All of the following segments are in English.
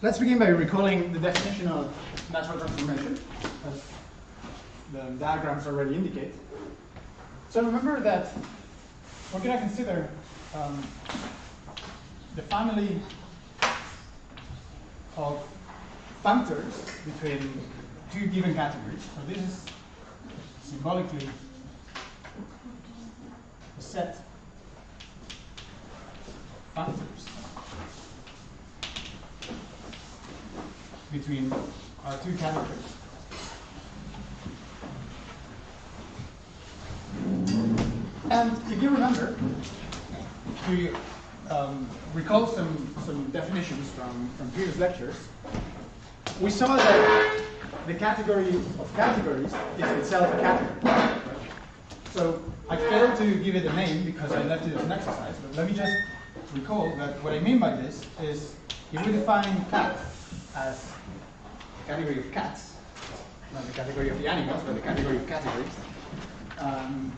let's begin by recalling the definition of natural transformation, as the diagrams already indicate. So remember that we're going to consider um, the family of functors between two given categories. So this is symbolically a set functors between our two categories. And if you remember, we um, recall some, some definitions from, from previous lectures. We saw that the category of categories is itself a category. So I failed to give it a name because I left it as an exercise, but let me just recall that what I mean by this is if we define cat as category of cats, not the category of the animals, but the category of categories, um,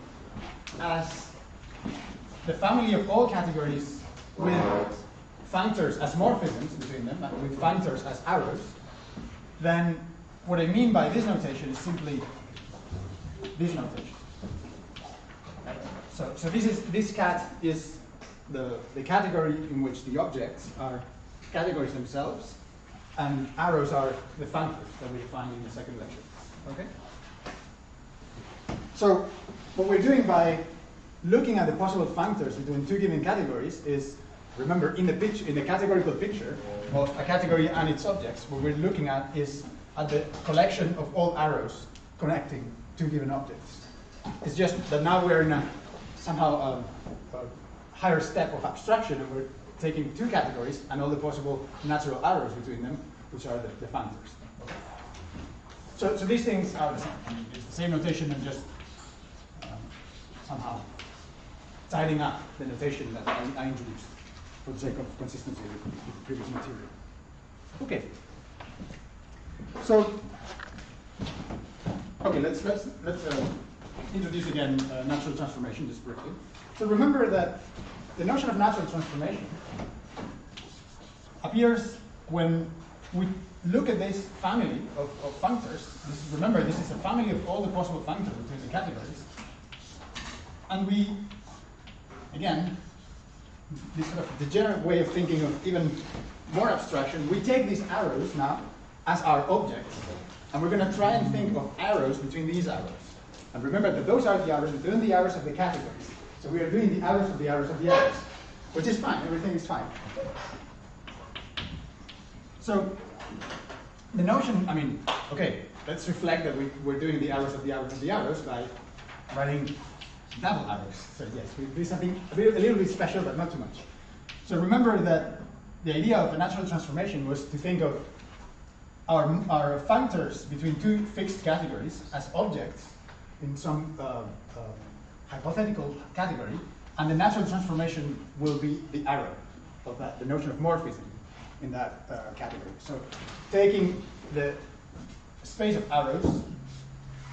as the family of all categories with functors as morphisms between them, with functors as arrows, then what I mean by this notation is simply this notation. So, so this is this cat is the, the category in which the objects are categories themselves, and arrows are the functors that we defined in the second lecture. Okay? So what we're doing by looking at the possible functors between two given categories is, remember, in the picture, in the categorical picture of a category and its objects, what we're looking at is at the collection of all arrows connecting two given objects. It's just that now we're in a somehow um, a higher step of abstraction, and we're taking two categories and all the possible natural arrows between them, which are the, the functors. So, so these things are the same. It's the same notation and just um, somehow tidying up the notation that I, I, introduced for the sake of consistency with, the previous material. Okay. So, okay, let's let's let's uh, introduce again uh, natural transformation just briefly. So remember that the notion of natural transformation appears when we look at this family of, of functors. This remember, this is a family of all the possible functors between the categories. And we, again, this sort of degenerate way of thinking of even more abstraction, we take these arrows now as our objects, and we're going to try and think of arrows between these arrows. And remember that those are the arrows between the arrows of the categories. So we are doing the arrows of the arrows of the arrows, which is fine. Everything is fine. So the notion, I mean, okay, let's reflect that we, we're doing the arrows of the arrows of the arrows by writing double arrows. So yes, we do something a, bit, a little bit special, but not too much. So remember that the idea of a natural transformation was to think of our, our functors between two fixed categories as objects in some uh, uh, hypothetical category, and the natural transformation will be the arrow of that, the notion of morphism in that uh, category. So taking the space of arrows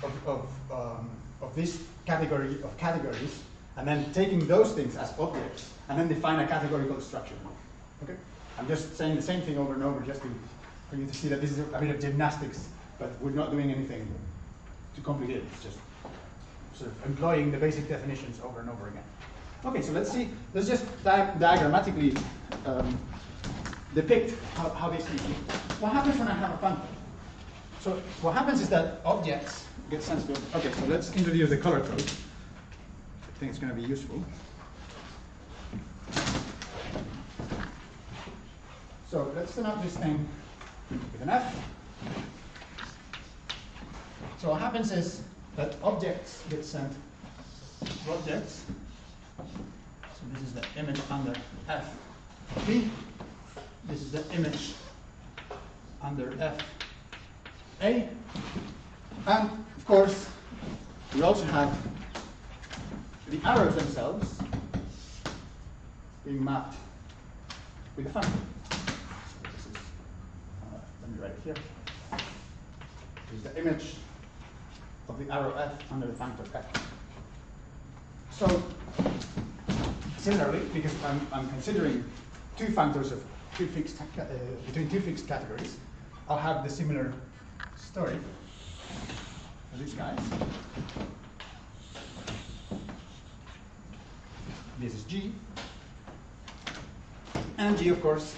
of, of, um, of this category of categories, and then taking those things as objects, and then define a categorical structure. Okay? I'm just saying the same thing over and over just to, for you to see that this is a bit of gymnastics, but we're not doing anything too complicated. It's just sort of employing the basic definitions over and over again. Okay, so let's see, let's just di diagrammatically um, depict how, how this is. What happens when I have a functor? So what happens is that objects get sent to, okay, so let's introduce the color code. I think it's going to be useful. So let's denote this thing with an F. So what happens is that objects get sent to objects. So this is the image under F B. This is the image under F A. And of course, we also have the arrows themselves being mapped with a function. This is, uh, let me write it here. This is the image of the arrow f under the functor f. So, similarly, because I'm, I'm considering two functors of two fixed, uh, between two fixed categories, I'll have the similar story for these guys. This is G. And G, of course,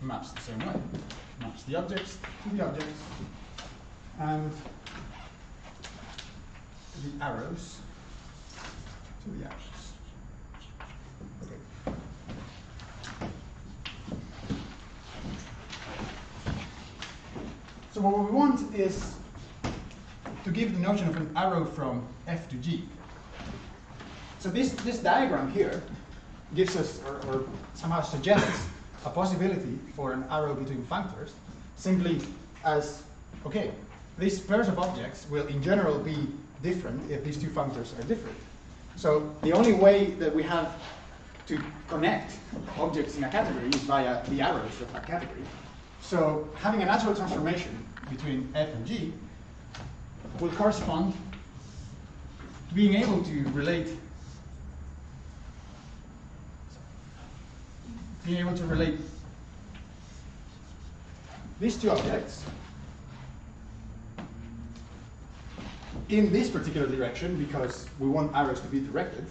maps the same way. Maps the objects to the objects and the arrows to the arrows. Okay. So what we want is to give the notion of an arrow from F to G. So this, this diagram here gives us, or, or somehow suggests, a possibility for an arrow between functors simply as, okay, these pairs of objects will in general be different if these two functors are different. So the only way that we have to connect objects in a category is via the arrows of that category. So having a natural transformation between f and g will correspond to being able to relate being able to relate these two objects in this particular direction because we want arrows to be directed.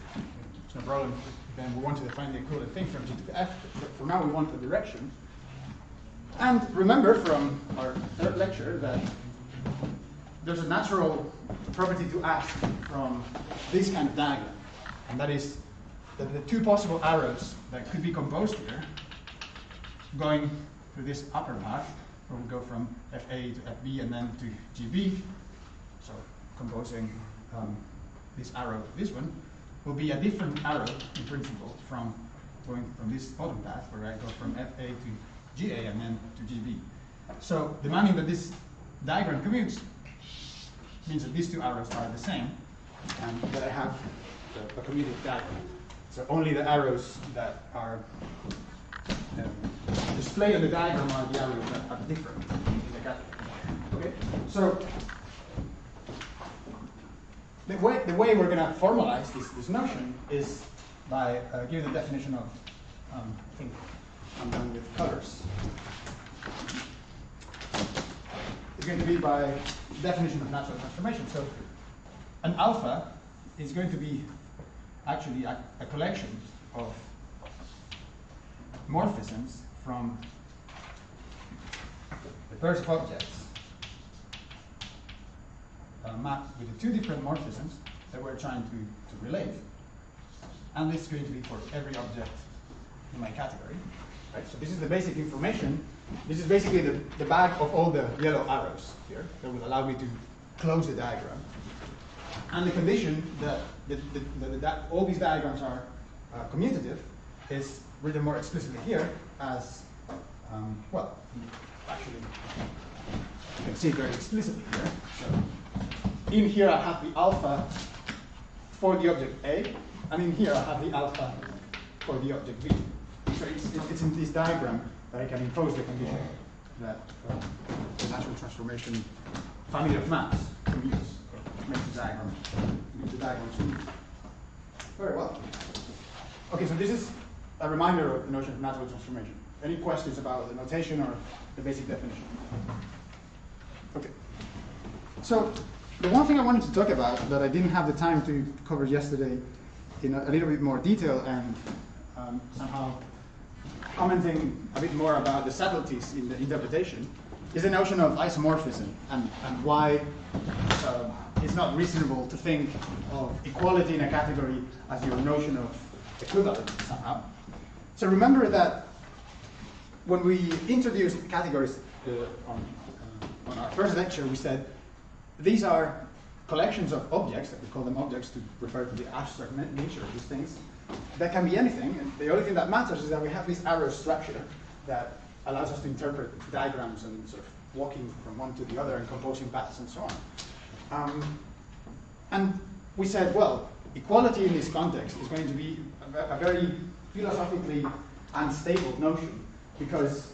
It's no problem. Then we want to define the equivalent thing from G to F. But for now, we want the direction. And remember from our third lecture that there's a natural property to ask from this kind of diagram. And that is that the two possible arrows that could be composed here, going through this upper path, where we go from FA to FB and then to GB, so composing um, this arrow this one, will be a different arrow in principle from going from this bottom path, where I go from FA to GA and then to GB. So demanding that this diagram commutes means that these two arrows are the same, and that I have a commuted diagram. So only the arrows that are um, displayed on the diagram are the arrows that are different in the category. Okay, so the way, the way we're going to formalize this, this notion is by uh, giving the definition of, um, I'm done with colors. It's going to be by definition of natural transformation. So an alpha is going to be actually a, a collection of morphisms from the pairs of objects uh, mapped with the two different morphisms that we're trying to, to relate. And this is going to be for every object in my category. Right? So this is the basic information. This is basically the, the bag of all the yellow arrows here that will allow me to close the diagram. And the condition that, that all these diagrams are uh, commutative is written more explicitly here as, um, well, actually, you can see it very explicitly here. So in here I have the alpha for the object A, and in here I have the alpha for the object B. So it's, it's in this diagram that I can impose the condition that uh, the natural transformation family of maps commutes, makes the diagram, makes the diagram smooth. Very well. Okay, so this is a reminder of the notion of natural transformation. Any questions about the notation or the basic definition? Okay. So the one thing I wanted to talk about that I didn't have the time to cover yesterday in a, a little bit more detail and um, somehow commenting a bit more about the subtleties in the interpretation is the notion of isomorphism and, and why uh, it's not reasonable to think of equality in a category as your notion of equivalence somehow. So remember that when we introduced categories uh, on, uh, on our first lecture, we said these are collections of objects, that we call them objects to refer to the abstract nature of these things, that can be anything. And the only thing that matters is that we have this arrow structure that allows us to interpret diagrams and sort of walking from one to the other and composing paths and so on. Um, and we said, well, equality in this context is going to be a, a very philosophically unstable notion because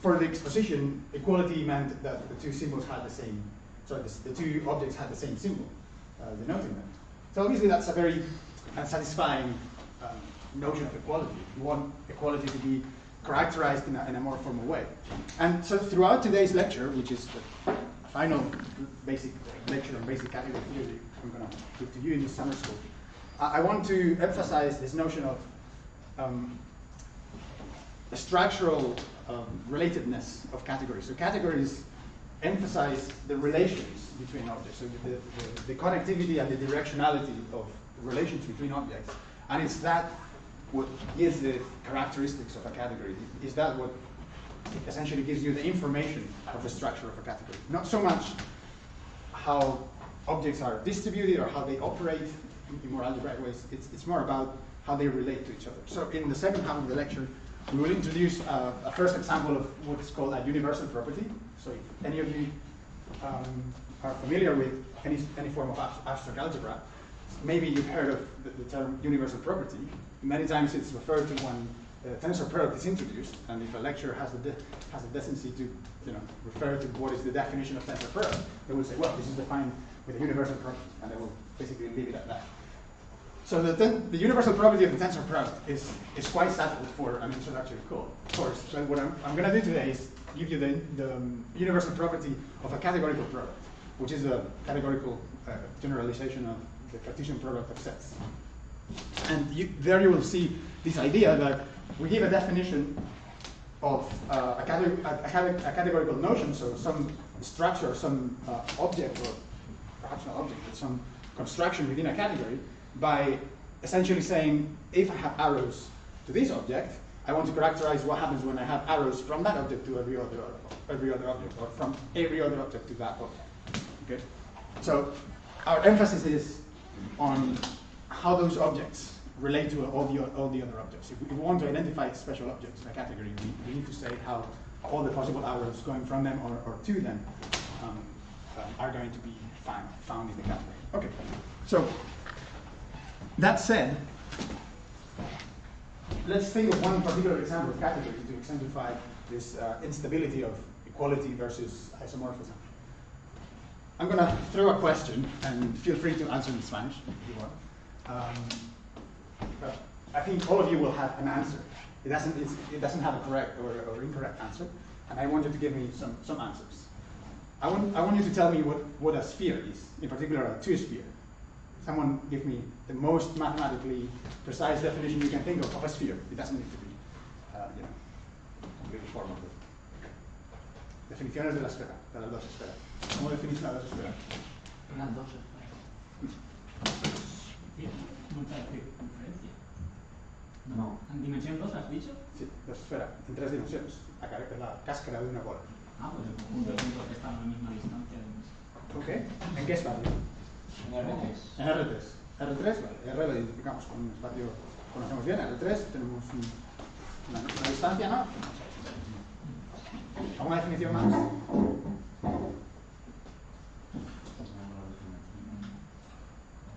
for the exposition, equality meant that the two symbols had the same sorry, the, the two objects had the same symbol uh, denoting them. So obviously that's a very unsatisfying um, notion of equality. You want equality to be characterized in a, in a more formal way. And so throughout today's lecture, which is the final basic lecture on basic category theory I'm going to give to you in the summer school, I, I want to emphasize this notion of um, the structural um, relatedness of categories. So categories emphasize the relations between objects, so the, the, the, connectivity and the directionality of relations between objects. And it's that what gives the characteristics of a category. Is that what essentially gives you the information of the structure of a category? Not so much how objects are distributed or how they operate in more algebraic ways. It's, it's more about how they relate to each other. So in the second half of the lecture, we will introduce a, a first example of what is called a universal property. So if any of you um, are familiar with any, any form of abstract algebra, maybe you've heard of the, the, term universal property. Many times it's referred to when a tensor product is introduced, and if a lecturer has the, has the decency to you know, refer to what is the definition of tensor product, they will say, well, this is defined with a universal property, and they will basically leave it at that. So the, the universal property of the tensor product is, is quite settled for an introductory course. But what I'm, I'm going to do today is give you the, the um, universal property of a categorical product, which is a categorical uh, generalization of the Cartesian product of sets. And you, there you will see this idea that we give a definition of uh, a, a, a, categorical notion, so some structure, some uh, object, or perhaps not object, but some construction within a category, by essentially saying, if I have arrows to this object, I want to characterize what happens when I have arrows from that object to every other, every other object, or from every other object to that object. Okay? So our emphasis is on how those objects relate to all the, all the other objects. If we, want to identify special objects in a category, we, we, need to say how all the possible arrows going from them or, or to them um, um, are going to be found, found in the category. Okay, so that said, let's think of one particular example of category to exemplify this uh, instability of equality versus isomorphism. I'm going to throw a question, and feel free to answer in Spanish if you want. Um, but I think all of you will have an answer. It doesn't, it doesn't have a correct or, or, incorrect answer, and I want you to give me some, some answers. I want, I want you to tell me what, what a sphere is, in particular a two-sphere someone give me the most mathematically precise definition you can think of of a sphere. It doesn't need to be, uh, you know, completely formal. Definiciones de la esfera, de las dos esferas. ¿Cómo definís las dos esferas? Las dos esferas. No. ¿En dimensión 2 has dicho? Sí, dos esferas, en tres dimensiones. La, la cáscara de una bola. Ah, pues el conjunto de puntos que están a la misma distancia. Ok. ¿En qué espacio? En R3. En R3. R3, vale. R lo identificamos con un espacio que conocemos bien. R3 tenemos un, una, una, distancia, ¿no? ¿Alguna definición más?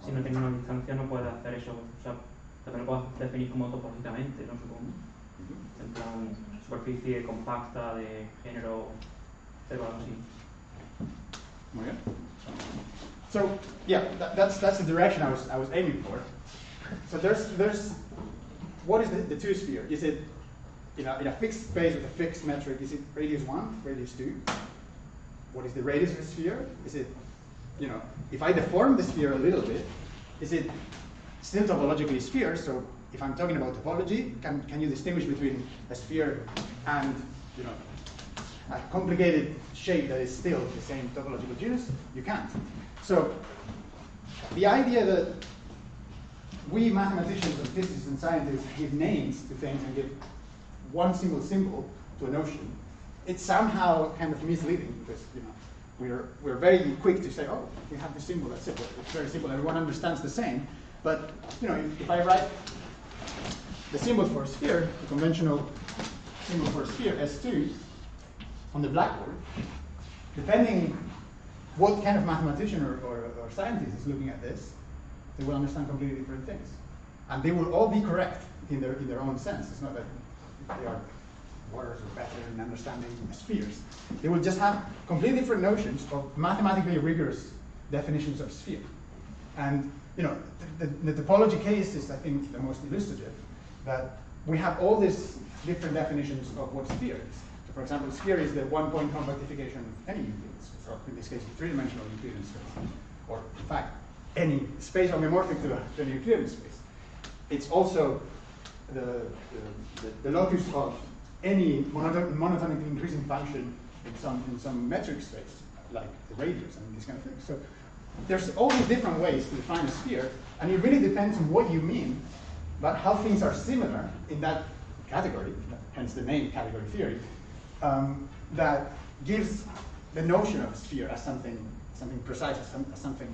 Si no tengo una distancia no puede hacer eso. O sea, también lo puedo definir como topológicamente, ¿no? Supongo. En plan, superficie compacta de género cero algo así. Muy bien. So yeah, that, that's that's the direction I was I was aiming for. So there's there's what is the, the two sphere? Is it you know in a fixed space with a fixed metric? Is it radius one, radius two? What is the radius of the sphere? Is it you know if I deform the sphere a little bit, is it still topologically a sphere? So if I'm talking about topology, can can you distinguish between a sphere and you know a complicated shape that is still the same topological genus? You can't. So the idea that we mathematicians and physicists and scientists give names to things and give one single symbol to a notion, it's somehow kind of misleading because you know we're we're very quick to say, oh, we have this symbol, that's simple. It's very simple, everyone understands the same. But you know, if, if I write the symbol for a sphere, the conventional symbol for a sphere, S2, on the blackboard, depending what kind of mathematician or, or, or scientist is looking at this, they will understand completely different things. And they will all be correct in their, in their own sense. It's not that they are worse or better in understanding spheres. They will just have completely different notions of mathematically rigorous definitions of sphere. And you know, the, the, the topology case is, I think, the most illustrative, that we have all these different definitions of what sphere is. So for example, sphere is the one-point compactification of any Euclidean space, or in this case, three-dimensional Euclidean space, or in fact, any space homeomorphic to, a, Euclidean space. It's also the, the, the locus of any monoton monotonically increasing function in some, in some metric space, like the radius and these kind of things. So there's all these different ways to define a sphere, and it really depends on what you mean, but how things are similar in that category, hence the name category theory, um, that gives the notion of a sphere as something, something precise, as, some, as something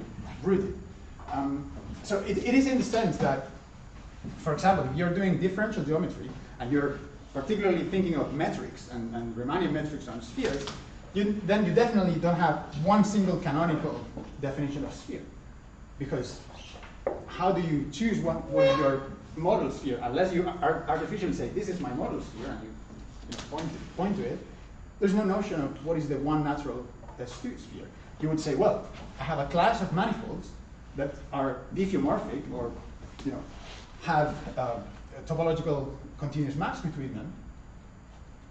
rooted. Um, so it, it is in the sense that, for example, if you're doing differential geometry and you're particularly thinking of metrics and, and Riemannian metrics on spheres, you, then you definitely don't have one single canonical definition of sphere. Because how do you choose what, your model sphere unless you ar artificially say, this is my model sphere, and you, you know, point, to, point to it, there's no notion of what is the one natural uh, sphere. You would say, well, I have a class of manifolds that are diffeomorphic or you know, have uh, topological continuous maps between them,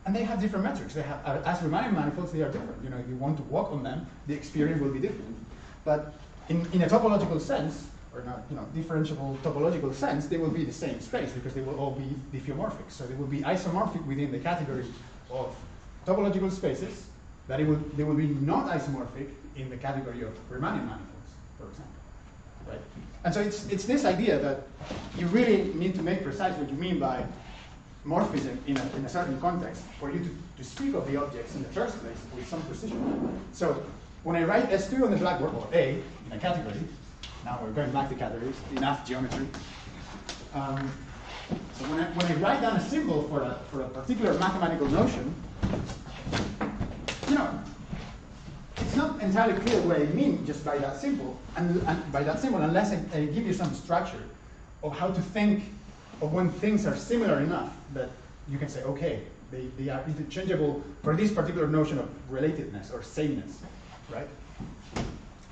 and they have different metrics. They have, uh, as Riemannian manifolds, they are different. You know, if you want to walk on them, the experience will be different. But in, in a topological sense, or not, you know, differentiable topological sense, they will be the same space because they will all be diffeomorphic. So they will be isomorphic within the category of topological spaces, but it would, they will be not isomorphic in the category of Riemannian manifolds, for example. Right? And so it's, it's this idea that you really need to make precise what you mean by morphism in a, in a certain context for you to, to speak of the objects in the first place with some precision. So when I write S2 on the blackboard, or A, in a category, now we're going back to categories, enough geometry. Um, so when I, when I write down a symbol for a, for a particular mathematical notion, you know, not entirely clear what I mean just by that symbol, and, and by that symbol, unless I, I, give you some structure of how to think of when things are similar enough that you can say, okay, they, they are interchangeable for this particular notion of relatedness or sameness, right?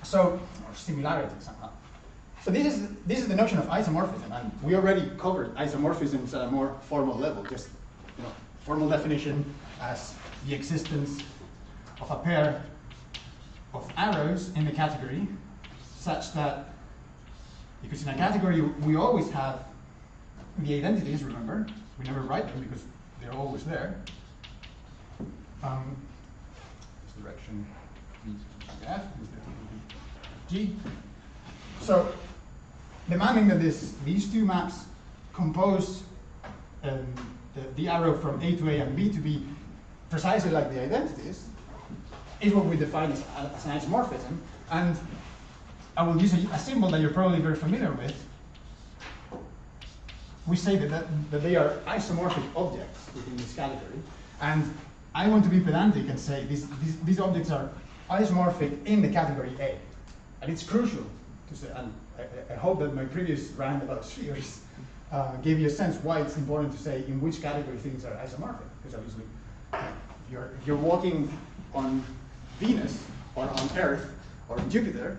So, or similarity somehow. So this is, this is the notion of isomorphism, and we already covered isomorphisms at a more formal level, just you know, formal definition as the existence of a pair of arrows in the category such that, because in a category we always have the identities, remember, we never write them because they're always there. Um, this direction F G. So demanding that this, these two maps compose um, the, the, arrow from A to A and B to be precisely like the identities is what we define as, as an isomorphism. And I will use a, a, symbol that you're probably very familiar with. We say that, that, that they are isomorphic objects within this category. And I want to be pedantic and say these, these, these objects are isomorphic in the category A. And it's crucial to say, and I, I hope that my previous rant about spheres uh, gave you a sense why it's important to say in which category things are isomorphic. Because obviously, you're, you're walking on Venus or on Earth or on Jupiter,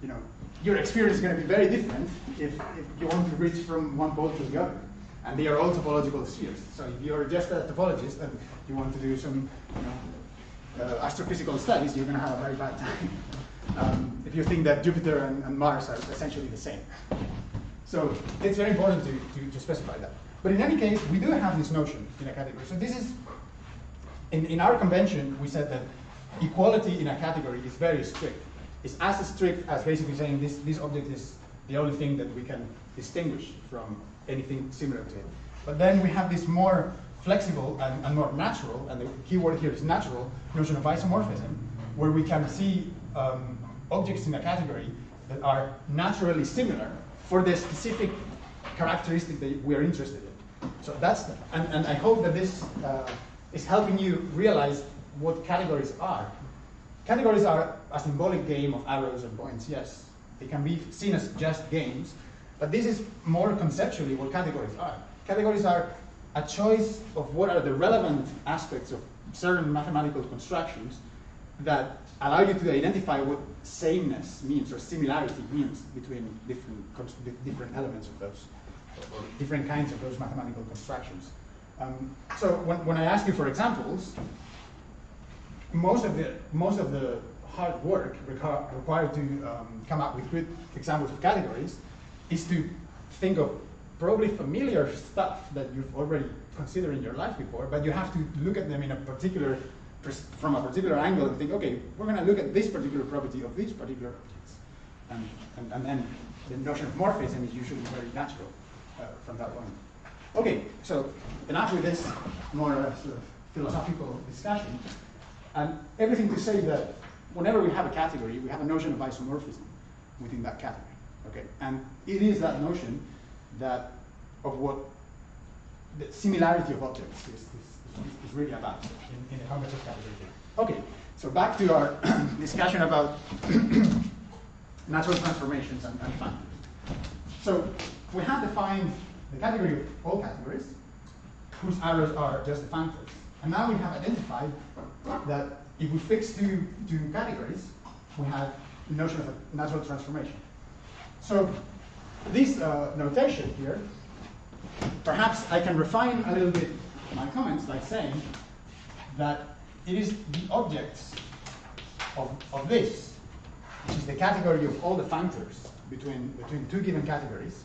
you know, your experience is going to be very different if, if you want to reach from one pole to the other. And they are all topological spheres. So if you're just a topologist and you want to do some you know, uh, astrophysical studies, you're going to have a very bad time. Um, if you think that Jupiter and, and, Mars are essentially the same. So it's very important to, to, to, specify that. But in any case, we do have this notion in a category. So this is, in, in our convention, we said that equality in a category is very strict. It's as strict as basically saying this, this object is the only thing that we can distinguish from anything similar to it. But then we have this more flexible and, and more natural, and the key word here is natural, notion of isomorphism, where we can see um, objects in a category that are naturally similar for the specific characteristic that we are interested in. So that's, the, and, and I hope that this uh, is helping you realize what categories are. Categories are a symbolic game of arrows and points, yes. They can be seen as just games, but this is more conceptually what categories are. Categories are a choice of what are the relevant aspects of certain mathematical constructions that allow you to identify what sameness means or similarity means between different, different elements of those, or different kinds of those mathematical constructions. Um, so when, when I ask you for examples, most of the most of the hard work requ- required to um, come up with good examples of categories is to think of probably familiar stuff that you've already considered in your life before, but you have to look at them in a particular from a particular angle and think, okay, we're going to look at this particular property of these particular objects, and and, and then the notion of morphism is usually very natural uh, from that point. Okay, so enough with this more uh, sort of philosophical discussion. And everything to say that whenever we have a category, we have a notion of isomorphism within that category. Okay, and it is that notion that of what the similarity of objects is, is, is, really about in, in the of category. Okay, so back to our discussion about natural transformations and, and functions. So we have defined the category of all categories, whose arrows are just the functors. And now we have identified that if we fix two, two categories, we have the notion of a natural transformation. So this uh, notation here, perhaps I can refine a little bit my comments by saying that it is the objects of, of this, which is the category of all the functors between, between two given categories,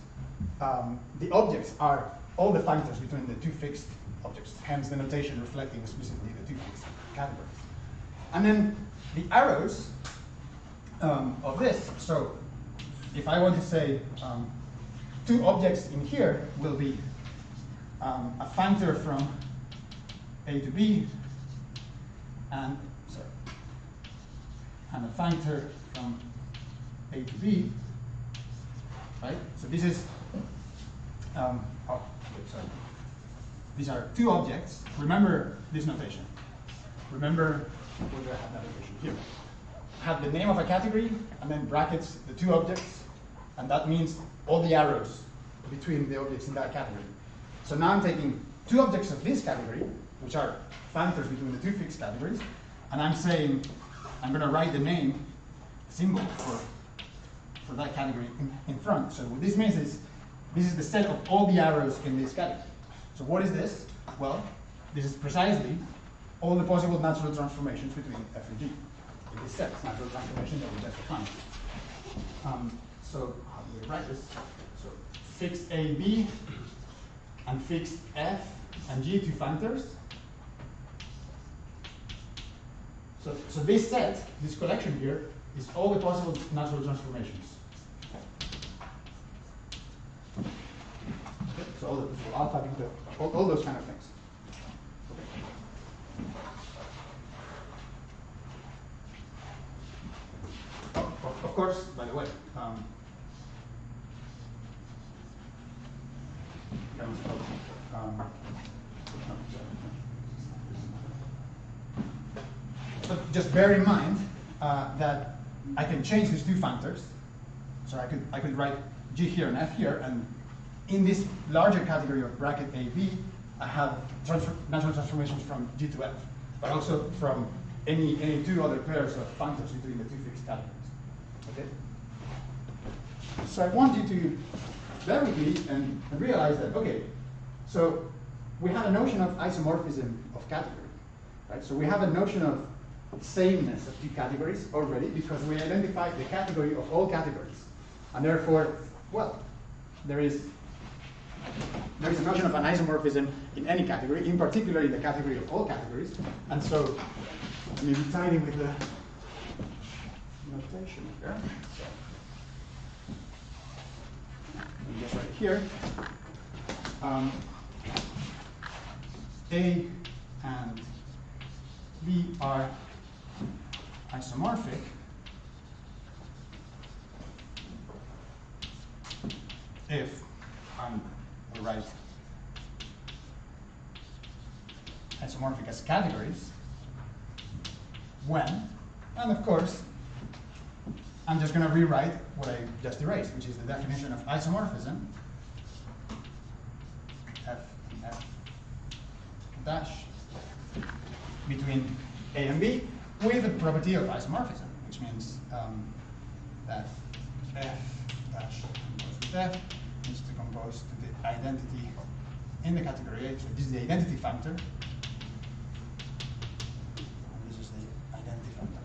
um, the objects are all the functors between the two fixed objects, hence the notation reflecting explicitly the two categories. And then the arrows um, of this, so if I want to say um, two objects in here will be um, a functor from A to B and sorry, and a functor from A to B, right? So this is um. These are two objects. Remember this notation. Remember where do I have notation? Here. Have the name of a category and then brackets the two objects, and that means all the arrows between the objects in that category. So now I'm taking two objects of this category, which are functors between the two fixed categories, and I'm saying I'm going to write the name symbol for for that category in, in front. So what this means is this is the set of all the arrows in this category. So what is this? Well, this is precisely all the possible natural transformations between f and g. In this set, natural transformation that we just defined. Um, so how do we write this? So fix a, b, and fix f and g two functors. So, so this set, this collection here, is all the possible natural transformations. Okay, So all the so alpha, beta, all, all those kind of things. Of, course, by the way, um, um, no, just bear in mind uh, that I can change these two functors. So I could I could write G here and F here, and in this larger category of bracket A B, I have transfer, natural transformations from G to F, but also from any any two other pairs of functors between the two fixed categories. Okay. So I want you to bear with me and, and realize that okay, so we have a notion of isomorphism of category, right? So we have a notion of sameness of two categories already because we identified the category of all categories. And therefore, well, there is there is a notion of an isomorphism in any category, in particular in the category of all categories. And so let me be tidy with the notation here. So, just write here. Um, A and B are isomorphic if I'm write isomorphic as categories when, and of course, I'm just going to rewrite what I just erased, which is the definition of isomorphism. F and F dash between A and B with the property of isomorphism, which means um, that F dash compose with F is to compose to identity in the category. So this is the identity functor. And this is the identity functor.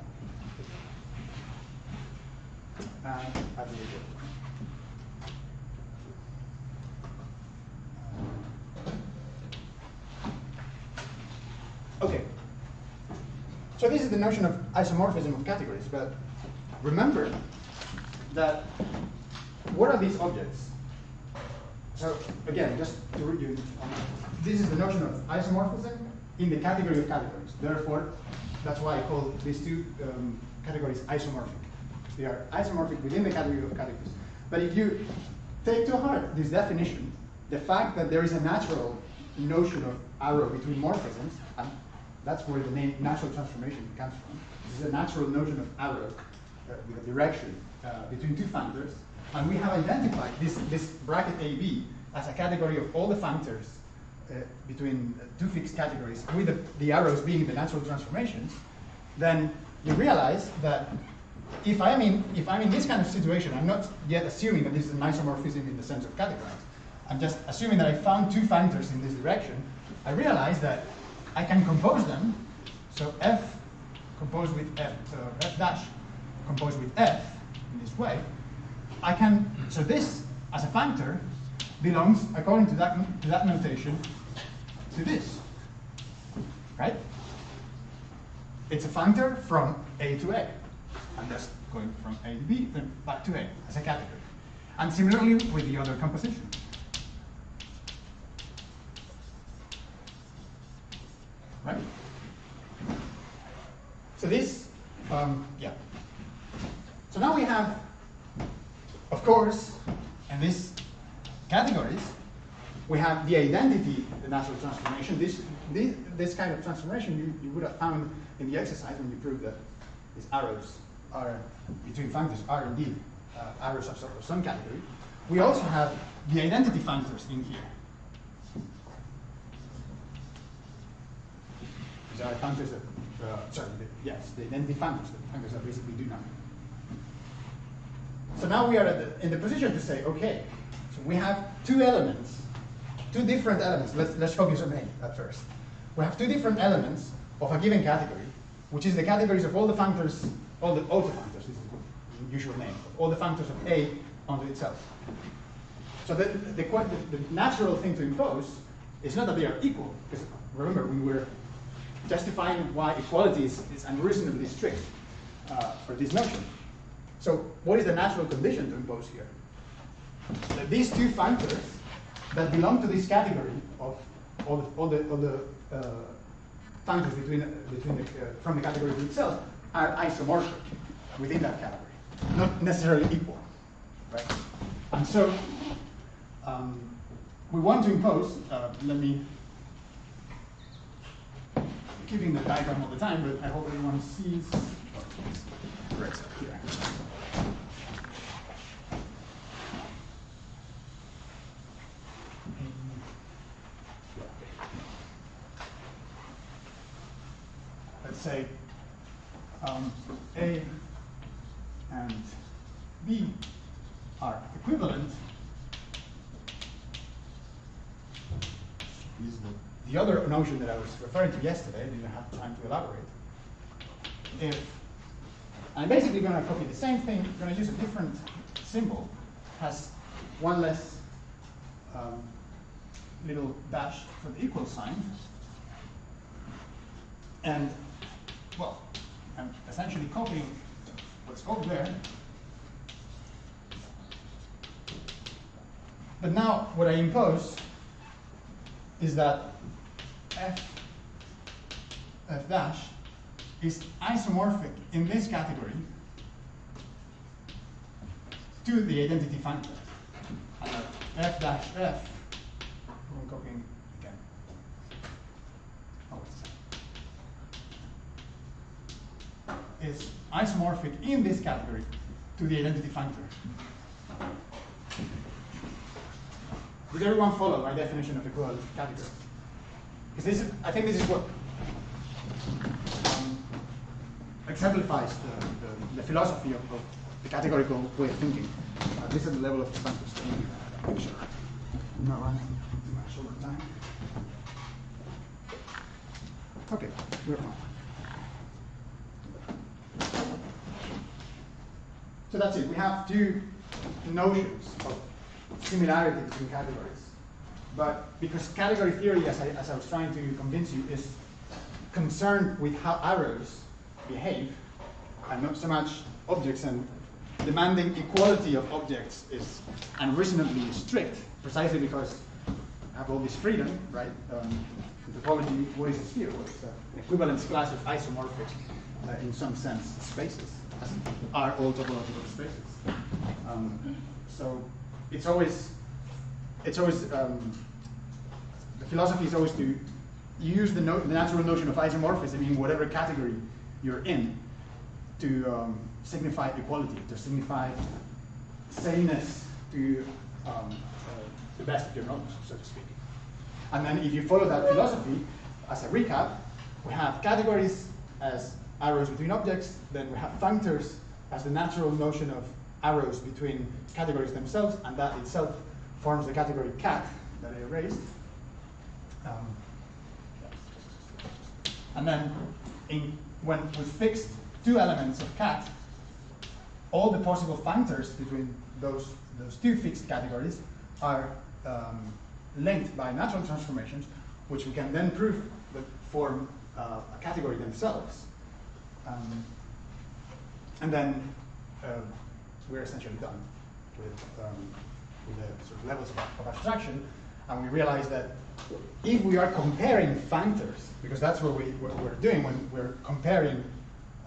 And add the. Okay. So this is the notion of isomorphism of categories, but remember that what are these objects? So again, just to review, this is the notion of isomorphism in the category of categories. Therefore, that's why I call these two um, categories isomorphic. They are isomorphic within the category of categories. But if you take to heart this definition, the fact that there is a natural notion of arrow between morphisms, and that's where the name natural transformation comes from. This is a natural notion of arrow uh, with a direction uh, between two functors. And we have identified this, this bracket AB as a category of all the functors uh, between two fixed categories, with the, the arrows being the natural transformations, then you realize that if I'm in if I'm in this kind of situation, I'm not yet assuming that this is an isomorphism in the sense of categorize. I'm just assuming that I found two functors in this direction. I realize that I can compose them. So f composed with f, so f dash composed with f in this way. I can so this as a functor belongs according to that to that notation to this. Right? It's a functor from A to A. I'm just going from A to B, then back to A as a category. And similarly with the other composition. Right? So this, um, yeah. So now we have, of course, in these categories, we have the identity, the natural transformation. This, this, this kind of transformation you, you would have found in the exercise when you proved that these arrows are between functors are indeed uh, arrows of, of some category. We also have the identity functors in here. These are functors that, uh, sorry, the, yes, the identity functors, the functors that basically do nothing. So now we are the, in the position to say, okay, so we have two elements, two different elements. Let's, let's focus on A at first. We have two different elements of a given category, which is the categories of all the functors, all the autofunctors, this is the usual name, all the functors of A onto itself. So the, the, the, the natural thing to impose is not that they are equal, because remember, we were justifying why equality is, is unreasonably strict uh, for this notion. So what is the natural condition to impose here? That these two functors that belong to this category of all the, all the, all the uh, functors between, between the, uh, from the category itself are isomorphic within that category, not necessarily equal, right? And so um, we want to impose, uh, let me keeping the diagram all the time, but I hope everyone sees where it's here. Let's say um, A and B are equivalent. Is the, the other notion that I was referring to yesterday, I didn't have time to elaborate. If I'm basically going to copy the same thing, going to use a different symbol, has one less um, little dash for the equal sign. And, well, I'm essentially copying what's over there. But now what I impose is that f, f dash is isomorphic in this category to the identity functor. F dash f, I'm copying is isomorphic in this category to the identity functor. Did everyone follow my definition of the equivalent category? Because this is, I think this is what um, exemplifies the, the, the philosophy of, of, the categorical way of thinking, at least at the level of the picture. I'm not running much over time. Okay, we're fine. So that's it. We have two notions of similarity between categories. But because category theory, as I, as I was trying to convince you, is concerned with how arrows behave and not so much objects and demanding equality of objects is unreasonably strict precisely because I have all this freedom, right? Um, topology, what is a sphere? It's an equivalence class of isomorphic, uh, in some sense, spaces, are all topological spaces. Um, so it's always, it's always, um, the philosophy is always to use the, no the natural notion of isomorphism in whatever category you're in to um, signify equality, to signify sameness to um, uh, the best of your knowledge, so to speak. And then if you follow that philosophy, as a recap, we have categories as arrows between objects, then we have functors as the natural notion of arrows between categories themselves, and that itself forms the category cat that I erased. Um, and then in, when we fixed two elements of cat, all the possible functors between those, those two fixed categories are um, linked by natural transformations, which we can then prove that form uh, a category themselves. Um, and then uh, we're essentially done with, um, with the sort of levels of, of abstraction. And we realize that if we are comparing functors, because that's what, we, what we're doing when we're comparing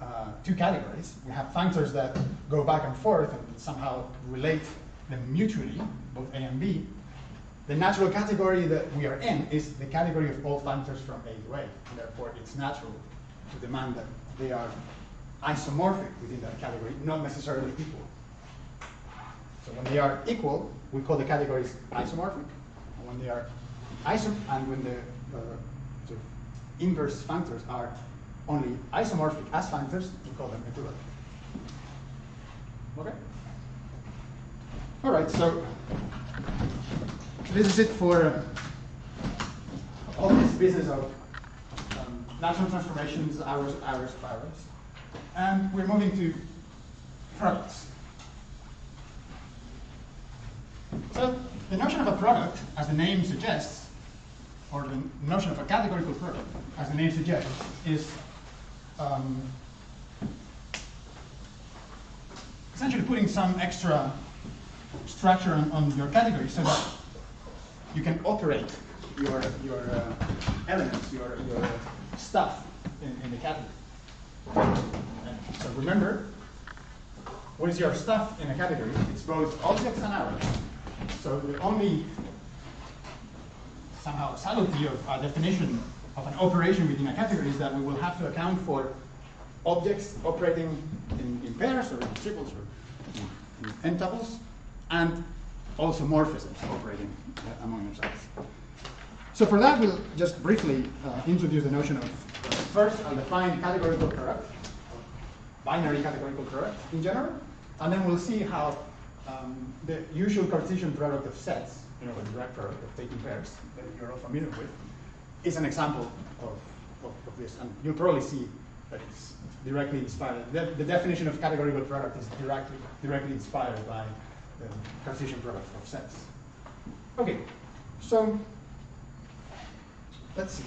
uh, two categories, we have functors that go back and forth and somehow relate them mutually, both A and B. The natural category that we are in is the category of all functors from A to A. Therefore, it's natural to demand that they are isomorphic within that category, not necessarily equal. So when they are equal, we call the categories isomorphic. And when they are isom and when the uh, of inverse functors are only isomorphic as functors, we call them equivalent. Okay? All right, so this is it for uh, all this business of natural transformations, arrows, arrows, arrows. And we're moving to products. So the notion of a product, as the name suggests, or the notion of a categorical product, as the name suggests, is um, essentially putting some extra structure on, on, your category so that you can operate your, your uh, elements, your, your stuff in, in the category. And so remember, what is your stuff in a category? It's both objects and arrows. So the only somehow subtlety of a definition of an operation within a category is that we will have to account for objects operating in, in pairs or in triples or in n tuples, and also morphisms operating uh, among themselves. So for that, we'll just briefly uh, introduce the notion of, uh, first, I'll define categorical product, binary categorical product in general, and then we'll see how um, the usual Cartesian product of sets, you know, the direct product of taking pairs that you're all familiar with, is an example of, of, of this. And you'll probably see that it's directly inspired. The, the, definition of categorical product is directly, directly inspired by the Cartesian product of sets. Okay, so let's see.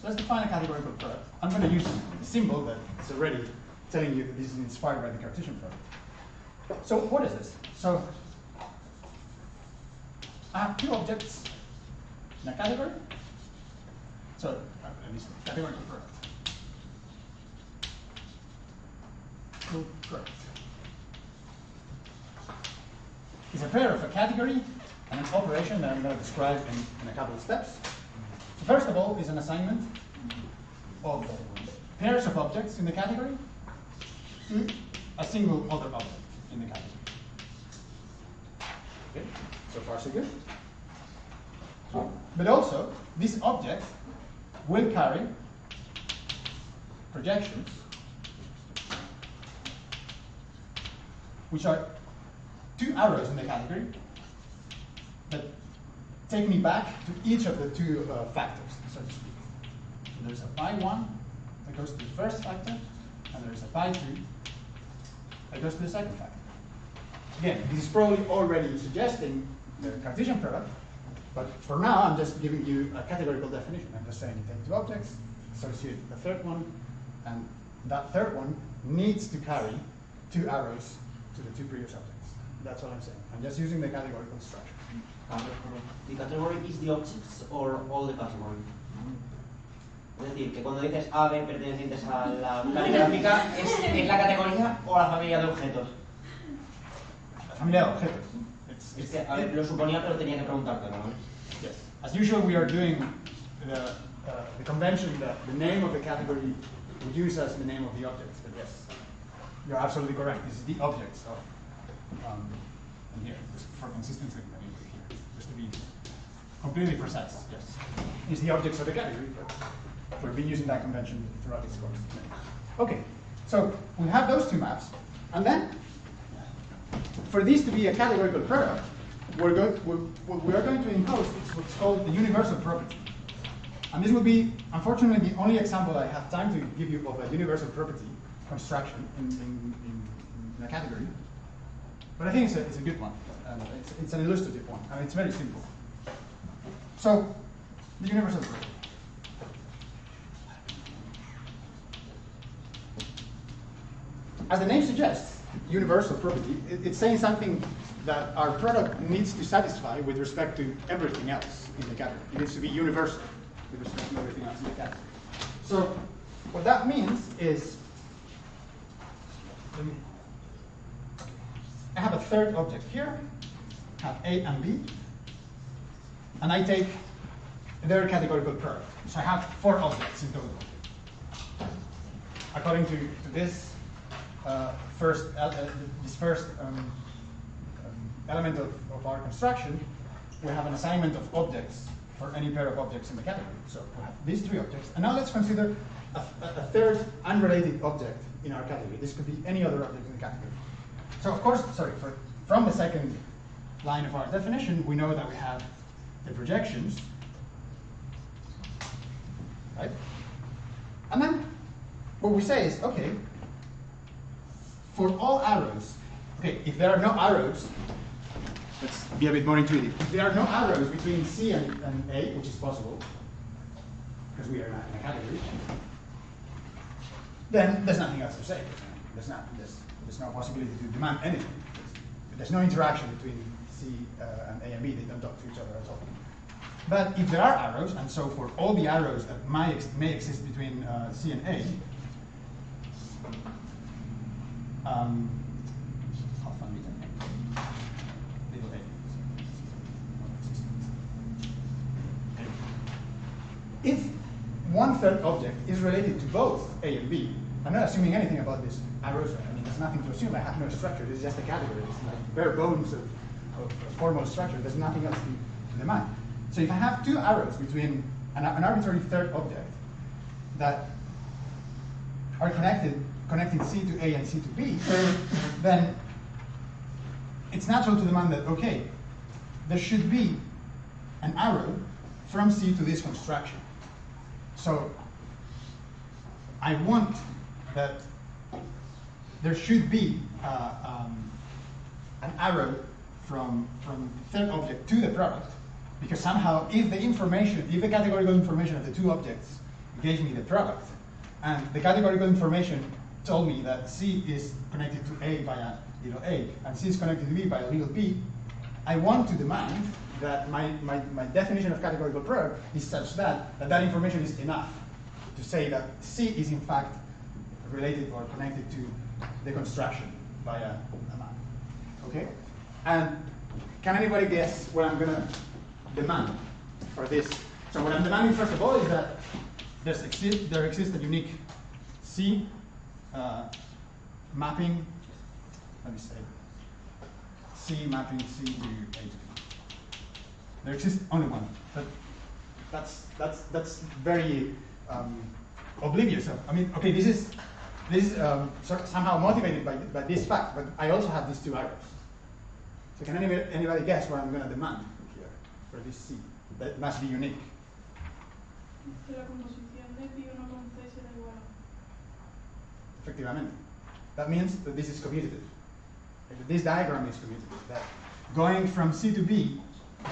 So let's define a categorical product. I'm going to use a symbol that's already telling you that this is inspired by the Cartesian product. So what is this? So I have two objects in a category. So uh, at least product. Cool product. It's a pair of a category and an operation that I'm going to describe in, in a couple of steps. So first of all is an assignment of pairs of objects in the category to a single other object in the category. Okay, so far so good. But also, this object will carry projections which are two arrows in the category that take me back to each of the two uh, factors, so to speak. So there's a pi one that goes to the first factor, and there's a pi two that goes to the second factor. Again, this is probably already suggesting the Cartesian product, but for now, I'm just giving you a categorical definition. I'm just saying you take two objects, associate the third one, and that third one needs to carry two arrows to the two previous objects. That's what I'm saying. I'm just using the categorical structure. The category is the objects or all the category? Es decir, que cuando dices A, B pertenecientes a la categórica, ¿es, ¿es la categoría o la familia de objetos? La familia de objetos. Es que, a ver, lo suponía, pero tenía que preguntártelo, ¿no? yes. As usual, we are doing the, uh, the convention that the name of the category we use as the name of the objects. But yes, you're absolutely correct. This is the objects of um, and here, just for consistency. Completely precise. Yes, is the objects of the category, we've been using that convention throughout this course. Okay, so we have those two maps, and then for these to be a categorical product, we're going, we're, what we are going to impose is what's called the universal property. And this will be, unfortunately, the only example I have time to give you of a universal property construction in, in, in, in a category. But I think it's a, it's a good one. It's, it's an illustrative one, and it's very simple. So, the universal property. As the name suggests, universal property, it's saying something that our product needs to satisfy with respect to everything else in the category. It needs to be universal with respect to everything else in the category. So what that means is, I have a third object here, have A and B, and I take their categorical product. So I have four objects in total according to, to this uh, first uh, this first um, um, element of, of our construction, we have an assignment of objects for any pair of objects in the category. So we have these three objects, and now let's consider a, a a third unrelated object in our category. This could be any other object in the category. So of course, sorry, for, from the second line of our definition, we know that we have the projections, right? And then what we say is, okay, for all arrows, okay, if there are no arrows, let's be a bit more intuitive. If there are no arrows between C and, and A, which is possible, because we are not in a category, then there's nothing else to say. There's not, there's, there's no possibility to demand anything. There's no interaction between C uh, and A and B, they don't talk to each other at all. But if there are arrows, and so for all the arrows that might ex- may exist between uh, C and A, um. If one third object is related to both A and B, I'm not assuming anything about this arrows. I mean, there's nothing to assume. I have no structure. This is just a category. It's like bare bones of formal structure. There's nothing else to, to demand. So if I have two arrows between an, an arbitrary third object that are connected, connecting C to A and C to B, then it's natural to demand that, okay, there should be an arrow from C to this construction. So I want that there should be uh, um, an arrow from, from third object to the product, because somehow if the information, if the categorical information of the two objects gave me the product, and the categorical information told me that C is connected to A by a little a, and C is connected to B by a little b, I want to demand that my, my, my definition of categorical product is such that, that that information is enough to say that C is in fact related or connected to the construction via a map. Okay? And can anybody guess what I'm gonna demand for this? So what I'm demanding first of all is that exist, there exists a unique C uh, mapping, let me say, C mapping C to A to B. There exists only one, but that's that's that's very um, oblivious. I mean, okay, this is this is um, somehow motivated by by this fact, but I also have these two arrows. So can anybody, anybody guess what I'm going to demand here for this C? That must be unique. Que la composición de pi 1 con c será igual a Efectivamente. That means that this is commutative. This diagram is commutative. That going from C to B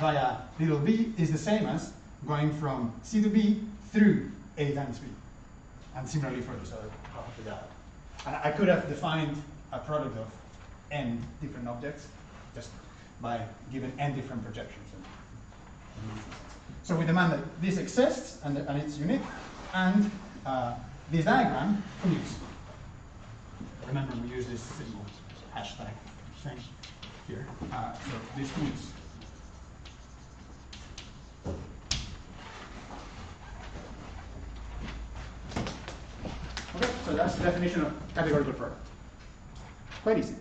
via little b is the same as going from C to B through A times B. And similarly for this other half of the diagram. And I could have defined a product of n different objects just by giving n different projections. So we demand that this exists and, and it's unique, and uh, this diagram commutes. Remember, we use this symbol, hashtag thing here. Uh, so this commutes. Okay, so that's the definition of categorical product. Quite easy.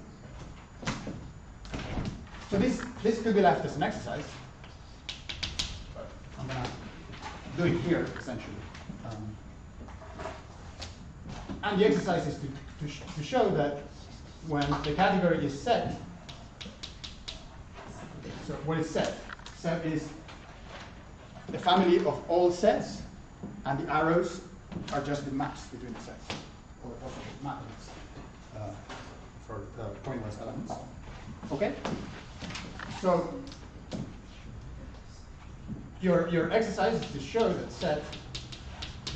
So this, this could be left as an exercise. But I'm gonna do it here, essentially. Um, and the exercise is to, to, sh- to show that when the category is set, so what is set? Set is the family of all sets, and the arrows are just the maps between the sets, or also the mappings uh, for the pointless elements. Okay? So your, your exercise is to show that set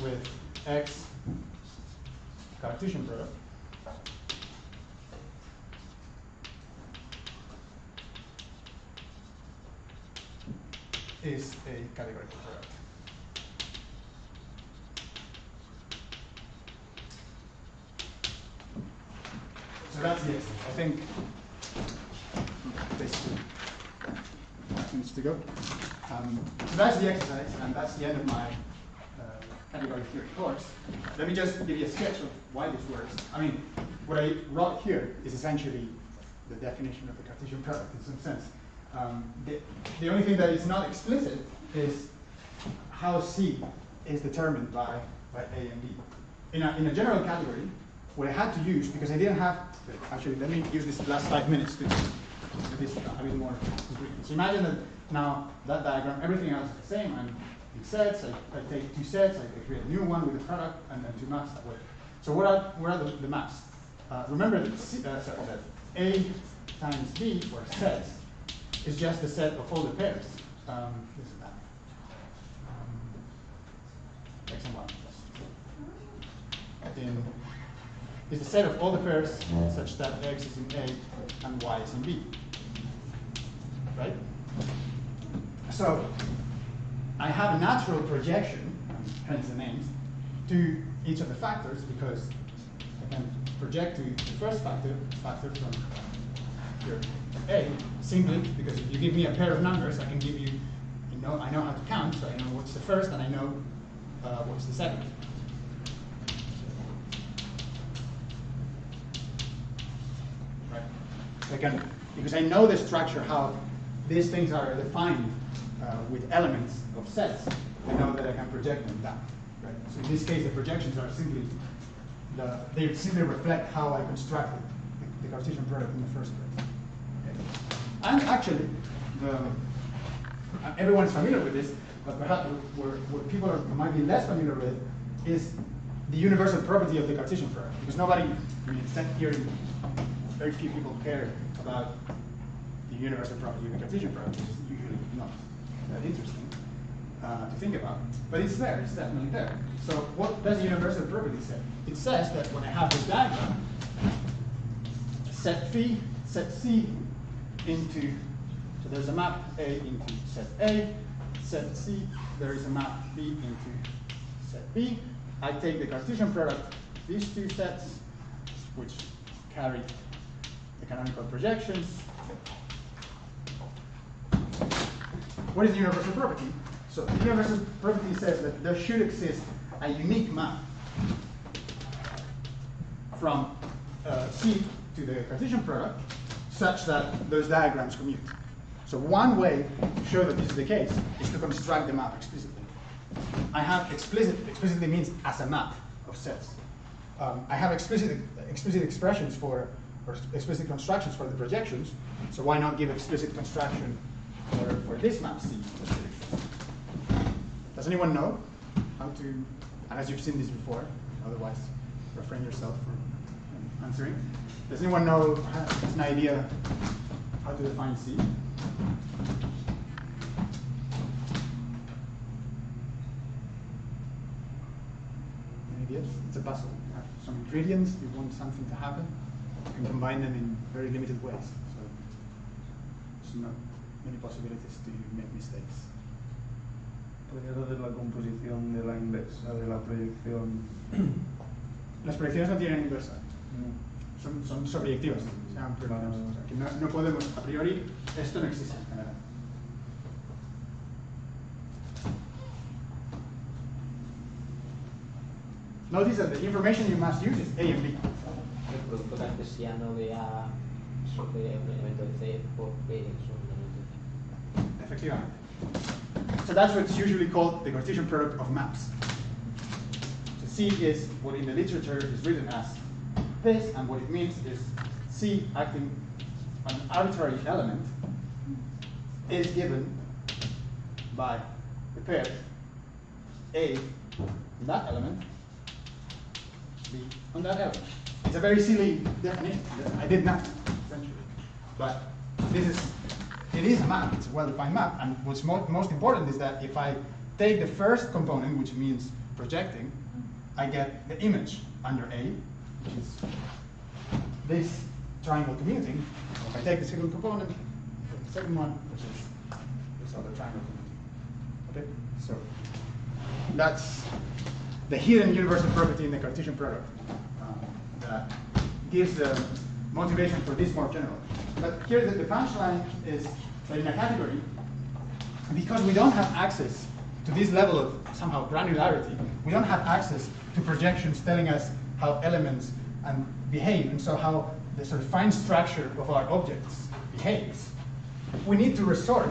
with x Cartesian product is a categorical product. So that's the exercise. I think to go. Um, so that's the exercise, and that's the end of my uh, category theory course. Let me just give you a sketch of why this works. I mean, what I wrote here is essentially the definition of the Cartesian product in some sense. Um, the, the only thing that is not explicit is how C is determined by, by A and B. In a, in a general category, what I had to use, because I didn't have, actually, let me use this last five minutes to this a bit more concrete. So imagine that now that diagram, everything else is the same. I'm in sets, I, I take two sets, I, create a new one with a product, and then two maps that way. So what are, what are the, the maps? Uh, remember that, C, uh, sorry, that A times B, for sets, is just the set of all the pairs. Um, this is that. Um, X and Y. In, is the set of all the pairs such that X is in A and Y is in B. Right? So I have a natural projection, hence the names, to each of the factors because I can project to the first factor, factor from here A, simply because if you give me a pair of numbers, I can give you, you know, I know how to count, so I know what's the first and I know uh, what's the second. Right? I can, because I know the structure, how these things are defined uh, with elements of sets, I know that I can project them down. Right? So in this case, the projections are simply, the, they simply reflect how I constructed the, the Cartesian product in the first place. Okay? And actually, the, uh, everyone is familiar with this, but perhaps what, what people are, might be less familiar with is the universal property of the Cartesian product. Because nobody, I mean, except here, very few people care about universal property of the Cartesian product, is usually not that interesting uh, to think about. But it's there, it's definitely there. So what does the universal property say? It says that when I have this diagram, set phi, set C into, so there's a map A into set A, set C, there is a map B into set B. I take the Cartesian product, these two sets, which carry the canonical projections. What is the universal property? So the universal property says that there should exist a unique map from uh, C to the Cartesian product such that those diagrams commute. So one way to show that this is the case is to construct the map explicitly. I have explicit, explicitly means as a map of sets. Um, I have explicit, explicit expressions for, or explicit constructions for the projections, so why not give explicit construction for, for this map C? Does anyone know how to, unless you've seen this before, otherwise refrain yourself from answering. Does anyone know, has an idea how to define C? Ideas? It's a puzzle. You have some ingredients, you want something to happen, you can combine them in very limited ways. So there's not many possibilities to make mistakes. Podrías hacer la composición de la inversa de la proyección. Las proyecciones no tienen inversa, No. son, son sobreyectivas. O sea, no, no podemos, a priori, esto no existe en general. Notice that the information you must use is A and B. El producto cartesiano de A sobre un elemento de C por B sobre So that's what's usually called the Cartesian product of maps. So C is what in the literature is written as this, and what it means is C acting on an arbitrary element is given by the pair A on that element, B on that element. It's a very silly definition. I did not, essentially. But this is, it is a map, it's a well-defined map, and what's mo- most important is that if I take the first component, which means projecting, I get the image under A, which is this triangle commuting. If I take the second component, the second one, which is this other triangle commuting. Okay, so that's the hidden universal property in the Cartesian product um, that gives the motivation for this more general. But here the, the punchline is that in a category, because we don't have access to this level of somehow granularity, we don't have access to projections telling us how elements and behave, and so how the sort of fine structure of our objects behaves. We need to resort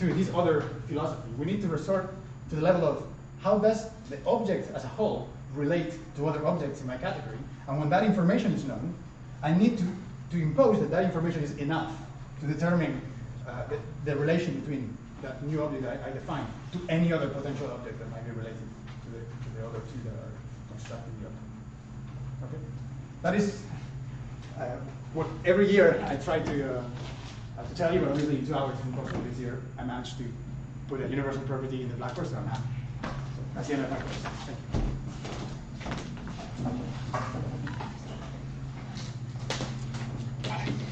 to this other philosophy. We need to resort to the level of how does the object as a whole relate to other objects in my category, and when that information is known, I need to, to impose that that information is enough to determine uh, the, the relation between that new object that I, I define to any other potential object that might be related to the, to the other two that are constructing the object. Okay? That is uh, what every year I try to, uh, to tell you, but obviously in two hours in course of this year, I managed to put a universal property in the Black Forest map. So that's the end of my course. Thank you. 来。